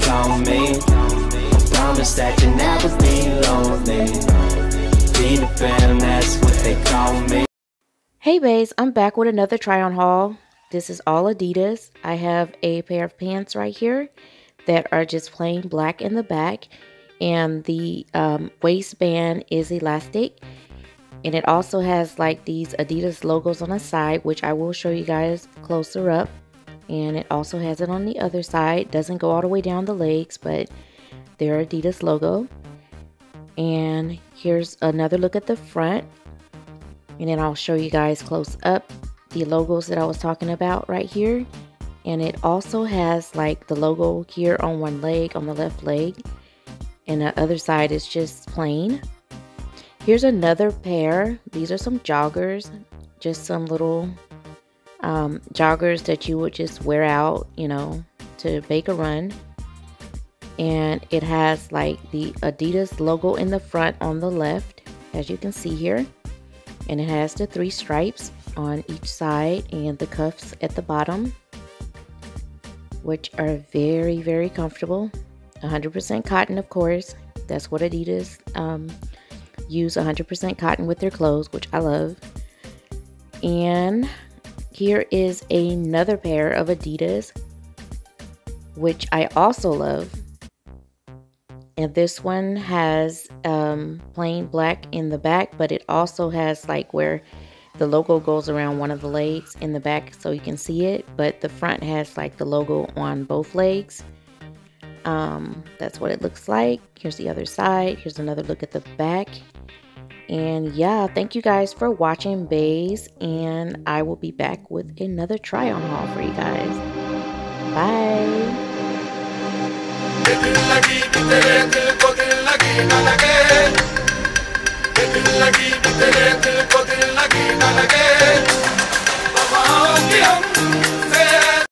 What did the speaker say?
call me. Promise that you never be lonely. Peter Pan, that's what they call me. Hey bays, I'm back with another try on haul. This is all Adidas. I have a pair of pants right here that are just plain black in the back and the um, waistband is elastic and it also has like these Adidas logos on the side which I will show you guys closer up and it also has it on the other side. Doesn't go all the way down the legs but their Adidas logo. And here's another look at the front and then I'll show you guys close up the logos that I was talking about right here. And it also has like the logo here on one leg on the left leg and the other side is just plain. Here's another pair. These are some joggers just some little um, joggers that you would just wear out you know to make a run and it has like the Adidas logo in the front on the left as you can see here and it has the three stripes on each side and the cuffs at the bottom which are very, very comfortable. 100% cotton, of course. That's what Adidas um, use 100% cotton with their clothes, which I love. And here is another pair of Adidas, which I also love. And this one has um, plain black in the back, but it also has like where the logo goes around one of the legs in the back so you can see it, but the front has like the logo on both legs. Um, that's what it looks like. Here's the other side. Here's another look at the back. And yeah, thank you guys for watching Bays, and I will be back with another try on haul for you guys. Bye.